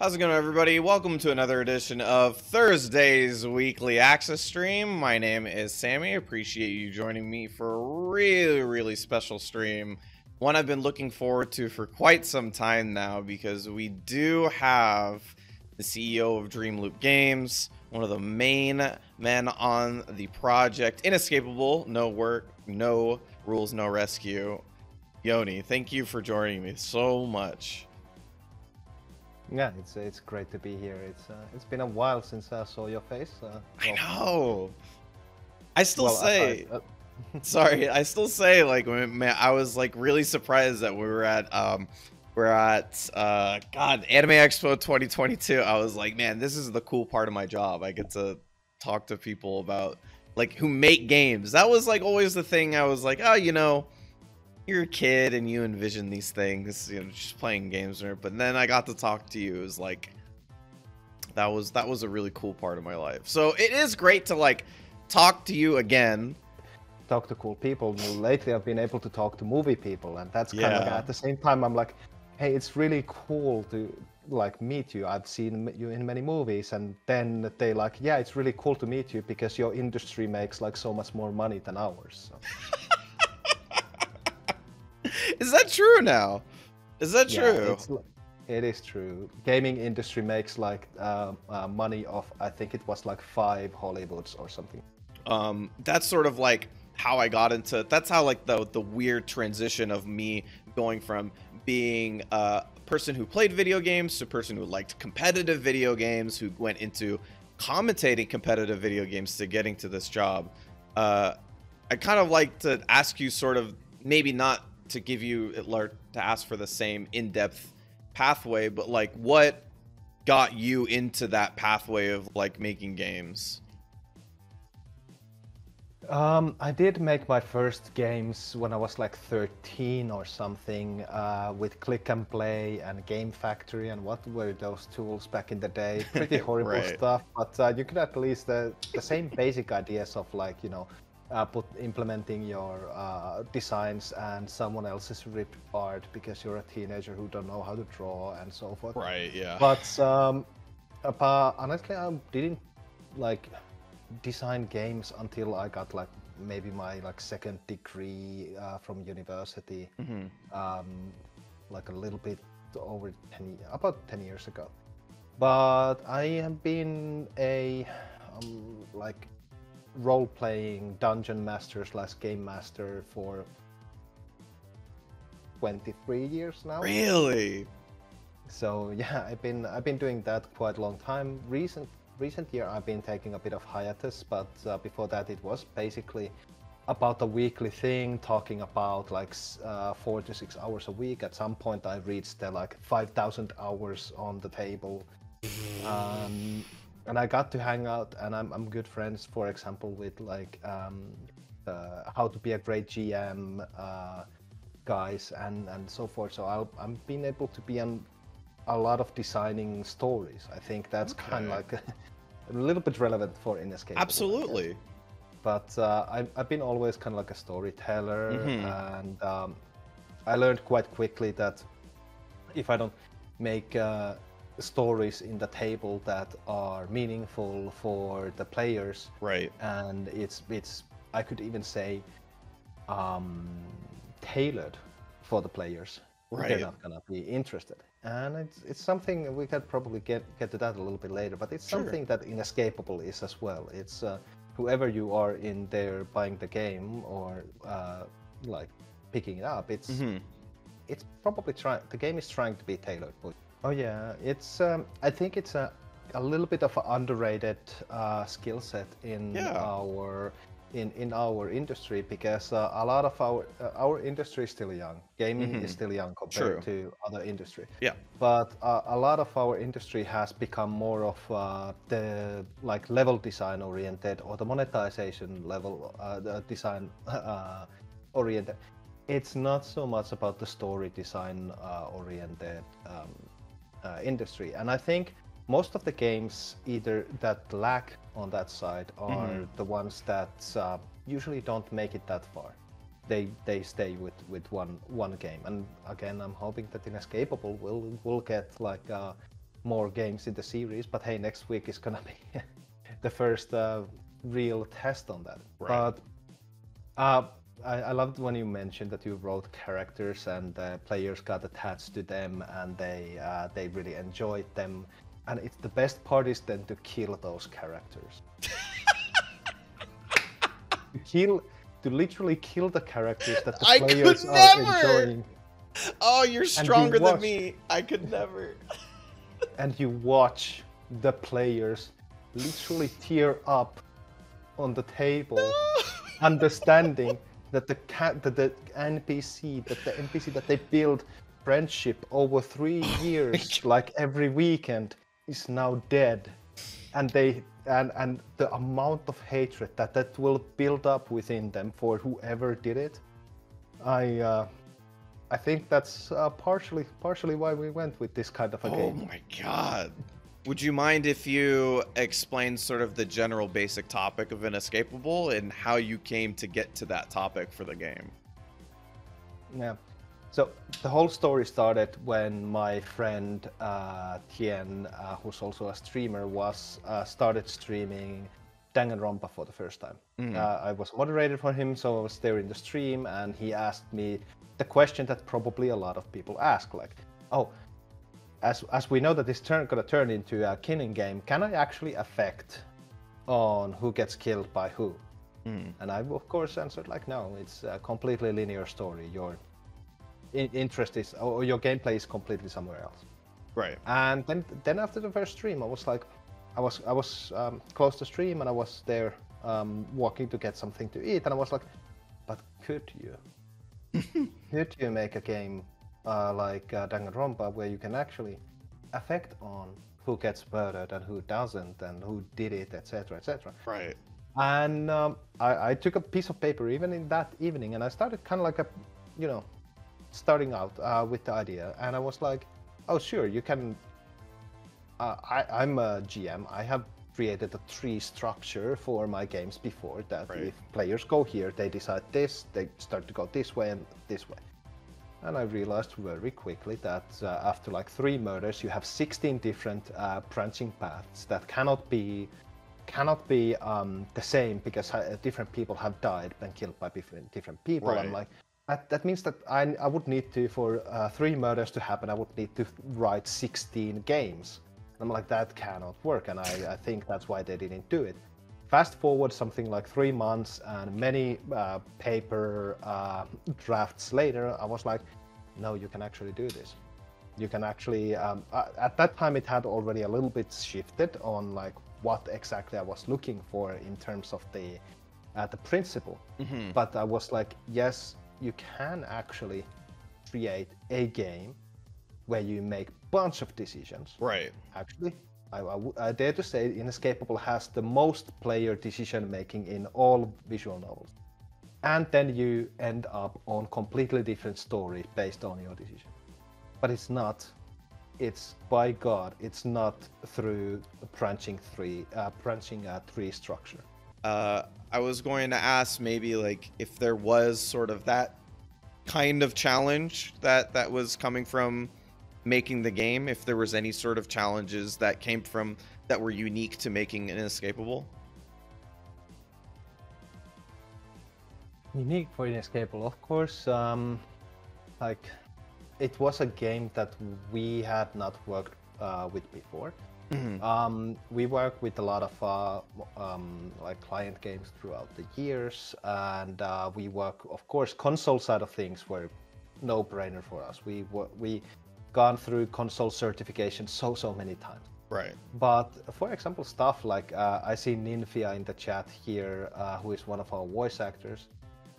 How's it going, everybody? Welcome to another edition of Thursday's weekly Aksys stream. My name is Sami. Appreciate you joining me for a really, really special stream. One I've been looking forward to for quite some time now because we do have the CEO of Dreamloop Games, one of the main men on the project, Inescapable, no work, no rules, no rescue. Joni, thank you for joining me so much. Yeah, it's it's great to be here. It's uh, it's been a while since I saw your face. Uh, I know. I still well, say, I- I- sorry, I still say like when man, I was like really surprised that we were at um we're at uh God Anime Expo 2022. I was like, man, this is the cool part of my job. I get to talk to people about like who make games. That was like always the thing. I was like, oh, you know, you're a kid and you envision these things, you know, just playing games. or- But then I got to talk to you. It was like that was that was a really cool part of my life. So it is great to like talk to you again. talk to cool people. Lately, I've been able to talk to movie people, and that's kind of Yeah. at the same time. I'm like, hey, it's really cool to like meet you. I've seen you in many movies, and then they like, yeah, it's really cool to meet you because your industry makes like so much more money than ours. So, Is that true now? Is that yeah, true? it is true. Gaming industry makes like um, uh, money of I think it was like five Hollywoods or something. um that's sort of like how i got into that's how like the the weird transition of me going from being a person who played video games to a person who liked competitive video games who went into commentating competitive video games to getting to this job uh i kind of like to ask you sort of maybe not to give you to ask for the same in-depth pathway but like what got you into that pathway of like making games Um, I did make my first games when I was like 13 or something uh, with Klik and Play and Game Factory and what were those tools back in the day? Pretty horrible Right. stuff, but uh, you could at least uh, the same basic ideas of like you know. Uh, put implementing your uh, designs and someone else's ripped art because you're a teenager who don't know how to draw and so forth. right yeah But um, but honestly, I didn't like design games until I got like maybe my like second degree uh, from university, Mhm. um, like a little bit over ten, about ten years ago. But I have been a um, like role-playing dungeon master slash game master for 23 years now. Really? So yeah, I've been I've been doing that quite a long time. Recent recent year I've been taking a bit of hiatus, but uh, before that it was basically about a weekly thing, talking about like uh, four to six hours a week. At some point I reached uh, like five thousand hours on the table, um, and I got to hang out, and I'm I'm good friends, for example, with like um, uh, how to be a great GM. Uh, guys and and so forth so I'll, i'm being able to be on a lot of designing stories i think that's kind of like a little bit relevant for inescapable I guess. Absolutely. but uh, I've, I've been always kind of like a storyteller Mhm. and um, i learned quite quickly that if i don't make uh, stories in the table that are meaningful for the players Right. and it's it's I could even say um, tailored for the players. Right. They're not gonna be interested, and it's it's something we could probably get get to that a little bit later. But it's Sure. something that inescapable is as well. It's uh, whoever you are in there buying the game or uh, like picking it up. It's Mhm. it's probably trying the game is trying to be tailored for you. Oh yeah it's um, i think it's a, a little bit of an underrated uh, skill set in Yeah. our in, in our industry because uh, a lot of our uh, our industry is still young gaming Mhm. is still young compared True. to other industry Yeah. but uh, a lot of our industry has become more of uh, the like level design oriented or the monetization level uh, the design uh, oriented it's not so much about the story design uh, oriented um, uh, industry and i think most of the games either that lack on that side are Mhm. the ones that uh, usually don't make it that far they they stay with with one one game and again i'm hoping that inescapable will will get like uh, more games in the series. But hey, next week is gonna be the first uh, real test on that. Right. But uh, I, I loved when you mentioned that you wrote characters and uh, players got attached to them and they uh, they really enjoyed them. And it's the best part is then to kill those characters. to kill, to literally kill the characters that the I could players are never! enjoying, Oh, you're you stronger than me. I could never. and you watch the players literally tear up on the table, understanding that the cat, that the NPC, that the NPC that they build friendship over three years, like every weekend, is now dead, and they and and the amount of hatred that that will build up within them for whoever did it, I. Uh, I think that's uh, partially partially why we went with this kind of a Oh game. Oh my god. Would you mind if you explain sort of the general basic topic of Inescapable and how you came to get to that topic for the game? Yeah. So the whole story started when my friend uh, Tien, uh, who's also a streamer, was uh, started streaming Danganronpa for the first time. Mhm. Uh, I was moderated for him, so I was there in the stream, and he asked me the question that probably a lot of people ask, like, "Oh, as as we know that this turn gonna turn into a killing game, can I actually affect on who gets killed by who?" Mm. And I, of course, answered like, no, it's a completely linear story. Your in- interest is, or your gameplay is completely somewhere else. Right. And then, then after the first stream, I was like, I was, I was um, close to stream, and I was there um, walking to get something to eat, and I was like, but could you? could you make a game uh, like uh, Danganronpa where you can actually affect on who gets murdered and who doesn't, and who did it, etc., etc. Right. And um, I, I took a piece of paper even in that evening, and I started kind of like a, you know, starting out uh, with the idea. And I was like, oh, sure, you can. Uh, I, I'm a GM. I have created a tree structure for my games before that Right. if players go here, they decide this, they start to go this way and this way. And I realized very quickly that uh, after like three murders, you have 16 different uh, branching paths that cannot be cannot be um, the same because uh, different people have died and killed by different different people. Right. I'm like, that, that means that I, I would need to for uh, three murders to happen. I would need to write 16 games. I'm like, that cannot work, and I, I think that's why they didn't do it. Fast forward something like three months and many uh, paper uh, drafts later, I was like, no, you can actually do this. You can actually. Um, uh, at that time, it had already a little bit shifted on like what exactly I was looking for in terms of the uh, the principle. hmm But I was like, yes, you can actually create a game where you make bunch of decisions. Right. Actually, I, I I dare to say Inescapable has the most player decision making in all visual novels. And then you end up on completely different story based on your decision. But it's not. It's by God. It's not through branching three, uh, branching a tree structure. Uh, I was going to ask maybe like if there was sort of that kind of challenge that that was coming from making the game. If there was any sort of challenges that came from that were unique to making Inescapable. unique for Inescapable, of course. Um, like, it was a game that we had not worked uh, with before. Mhm. Um, we work with a lot of uh, um, like client games throughout the years, and uh, we work, of course, console side of things were no-brainer for us. We we gone through console certification so so many times. Right. But for example, stuff like uh, I see Ninfia in the chat here, uh, who is one of our voice actors.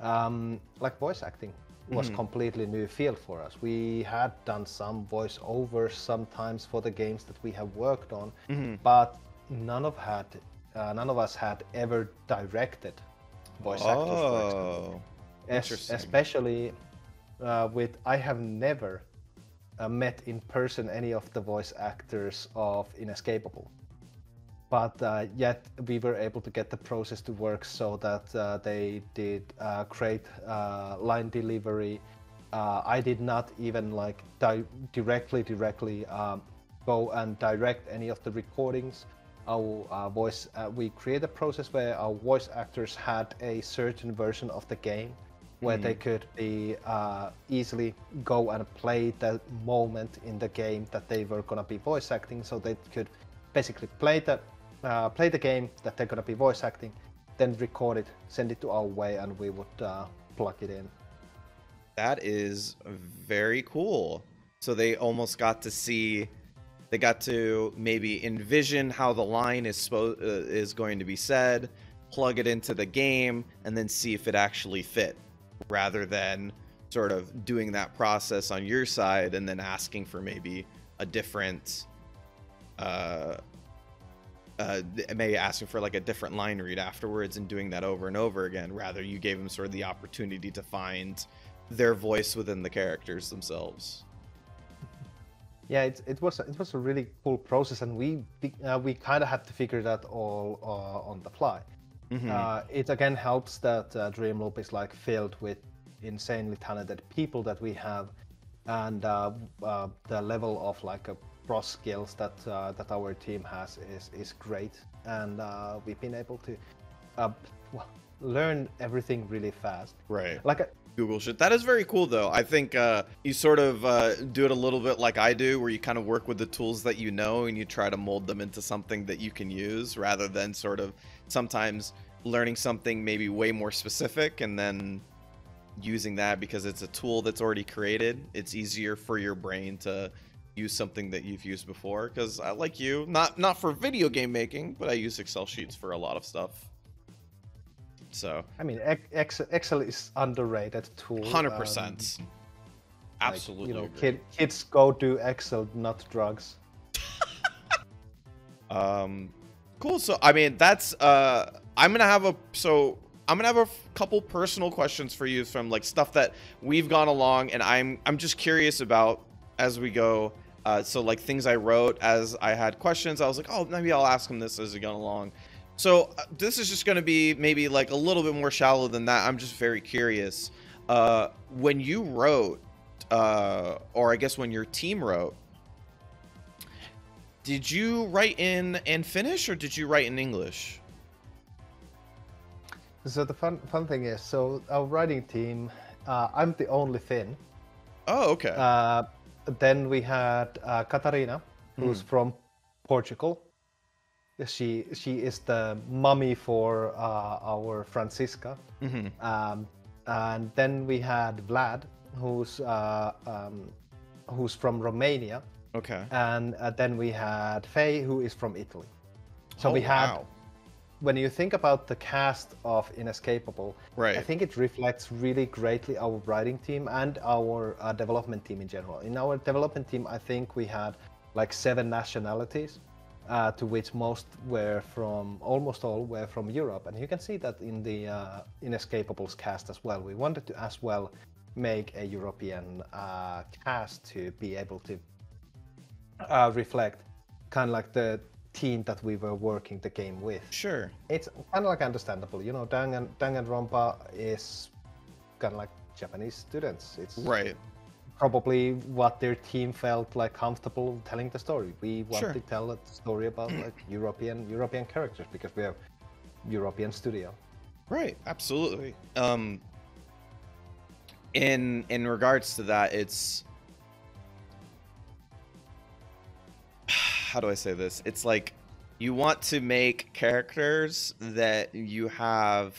Um, like voice acting was Mhm. completely new field for us. We had done some voiceovers sometimes for the games that we have worked on, Mhm. but none of had uh, none of us had ever directed voice actors. For example. Oh. Es- especially uh, with I have never uh, met in person any of the voice actors of Inescapable, but uh, yet we were able to get the process to work so that uh, they did uh, great uh, line delivery. Uh, I did not even like di- directly directly um, go and direct any of the recordings. Our voice, we create a process where our voice actors had a certain version of the game where they could be uh, easily go and play the moment in the game that they were gonna be voice acting, so they could basically play the uh, play the game that they're gonna be voice acting, then record it, send it to our way, and we would uh, plug it in. That is very cool. So they almost got to see, they got to maybe envision how the line is supposed uh, is going to be said, plug it into the game, and then see if it actually fit, rather than sort of doing that process on your side and then asking for maybe a different, uh, uh, maybe asking for like a different line read afterwards and doing that over and over again. Rather, you gave them sort of the opportunity to find their voice within the characters themselves. Yeah, it, it was it was a really cool process, and we uh, we kind of had to figure that all uh, on the fly. Mhm. Uh, it again helps that uh, Dreamloop is like filled with insanely talented people that we have, and uh, uh, the level of like a pro skills that uh, that our team has is is great, and uh, we've been able to uh, well, learn everything really fast. Right. Like uh, Google shit. That is very cool, though. I think uh, you sort of uh, do it a little bit like I do, where you kind of work with the tools that you know and you try to mold them into something that you can use, rather than sort of sometimes learning something maybe way more specific and then using that because it's a tool that's already created. It's easier for your brain to use something that you've used before. Because I like you, not not for video game making, but I use Excel sheets for a lot of stuff. So I mean, Excel, is underrated tool. hundred um, percent. like, Absolutely. you know, kid, kids go do Excel, not drugs. Um, cool. So I mean, that's uh, I'm gonna have a so I'm gonna have a couple personal questions for you from like stuff that we've gone along, and I'm I'm just curious about as we go. Uh, so like things I wrote as I had questions, I was like, oh, maybe I'll ask him this as we go along. So uh, this is just gonna be maybe like a little bit more shallow than that. I'm just very curious. Uh, when you wrote, uh, or I guess when your team wrote, did you write in and Finnish or did you write in English? So the fun fun thing is, so our writing team, uh, I'm the only Finn. Oh, okay. Uh, then we had uh, Katarina, who's Hmm. from Portugal. She she is the mummy for uh, our Francisca. hmm Um, and then we had Vlad, who's uh, um, who's from Romania, Okay. and uh, then we had Faye, who is from Italy. So Oh, we had wow. when you think about the cast of Inescapable, Right. I think it reflects really greatly our writing team and our uh, development team in general. In our development team, I think we had like seven nationalities, uh, to which most were from, almost all were from Europe. And you can see that in the uh, Inescapables cast as well. We wanted to as well make a European uh, cast to be able to uh, reflect kind of like the team that we were working the game with. Sure. It's kind of like understandable, you know. Dangan Danganronpa is kind of like Japanese students. It's Right. Probably what their team felt like comfortable telling the story. We want Sure. to tell a story about like European European characters because we have European studio. Right. Absolutely. Um. In in regards to that, it's how do I say this? It's like you want to make characters that you have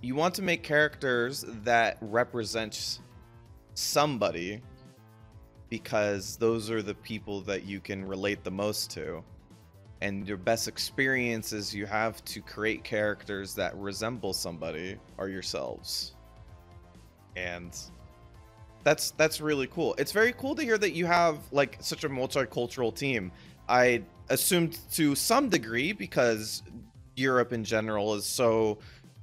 you want to make characters that represent somebody because those are the people that you can relate the most to. And your best experiences you have to create characters that resemble somebody are yourselves. And that's that's really cool. It's very cool to hear that you have like such a multicultural team. I assumed to some degree because europe in general is so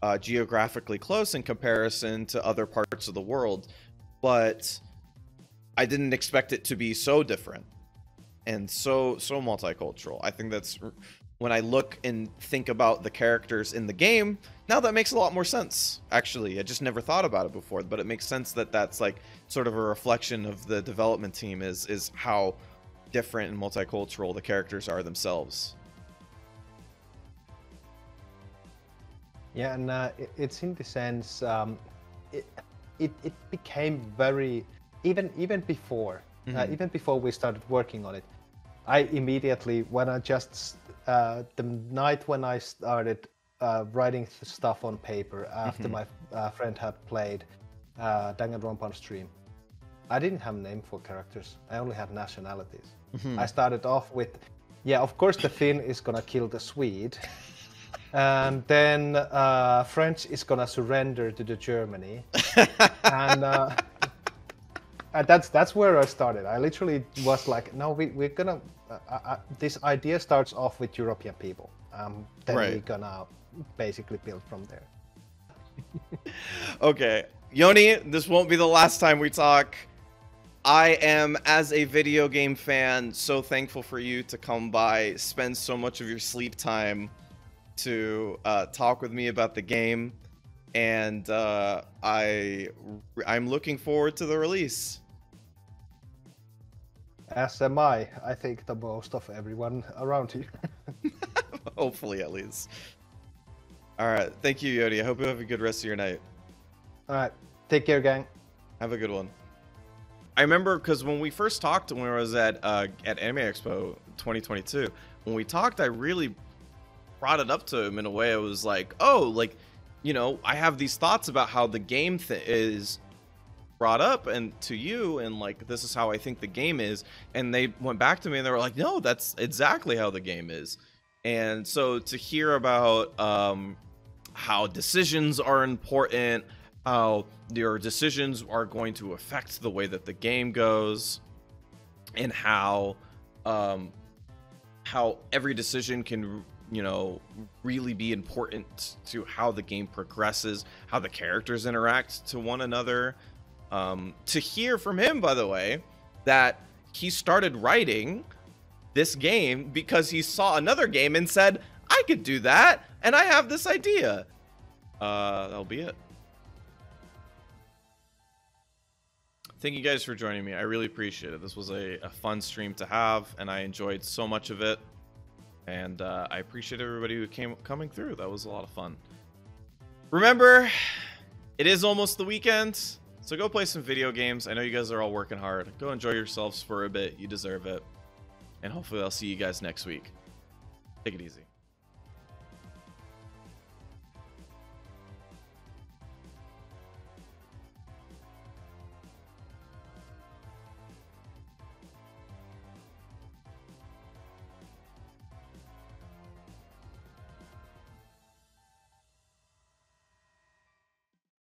uh, geographically close in comparison to other parts of the world but i didn't expect it to be so different and so so multicultural i think that's when I look and think about the characters in the game, now that makes a lot more sense. Actually, I just never thought about it before, but it makes sense that that's like sort of a reflection of the development team is is how different and multicultural the characters are themselves. Yeah, and uh, it, it's in the sense um, it, it it became very even even before mm-hmm. uh, even before we started working on it. I immediately when I just uh, the night when I started uh, writing stuff on paper after mm-hmm. my uh, friend had played uh, Danganronpa on stream, I didn't have a name for characters. I only had nationalities. Mm-hmm. I started off with, yeah, of course the Finn is gonna kill the Swede. And then uh, French is gonna surrender to the Germany, and, uh, and that's that's where I started. I literally was like, no, we we're gonna. Uh, uh, uh this idea starts off with European people. Um, then right. we're gonna basically build from there. okay, Joni, this won't be the last time we talk. I am, as a video game fan, so thankful for you to come by, spend so much of your sleep time to uh, talk with me about the game, and uh, I I'm looking forward to the release. As am I. I think the most of everyone around here. Hopefully, at least. All right. Thank you, Joni. I hope you have a good rest of your night. All right. Take care, gang. Have a good one. I remember because when we first talked when I was at uh, at Anime Expo 2022, when we talked, I really brought it up to him in a way. I was like, oh, like, you know, I have these thoughts about how the game th- is brought up and to you and like this is how I think the game is and they went back to me and they were like no that's exactly how the game is and so to hear about um how decisions are important how your decisions are going to affect the way that the game goes and how um how every decision can you know, really be important to how the game progresses, how the characters interact to one another. Um, to hear from him, by the way, that he started writing this game because he saw another game and said, I could do that, and I have this idea. Uh, that'll be it. Thank you guys for joining me. I really appreciate it. This was a, a fun stream to have, and I enjoyed so much of it and uh, I appreciate everybody who came coming through. That was a lot of fun. Remember, it is almost the weekend, so go play some video games. I know you guys are all working hard. Go enjoy yourselves for a bit. You deserve it. And hopefully I'll see you guys next week. Take it easy.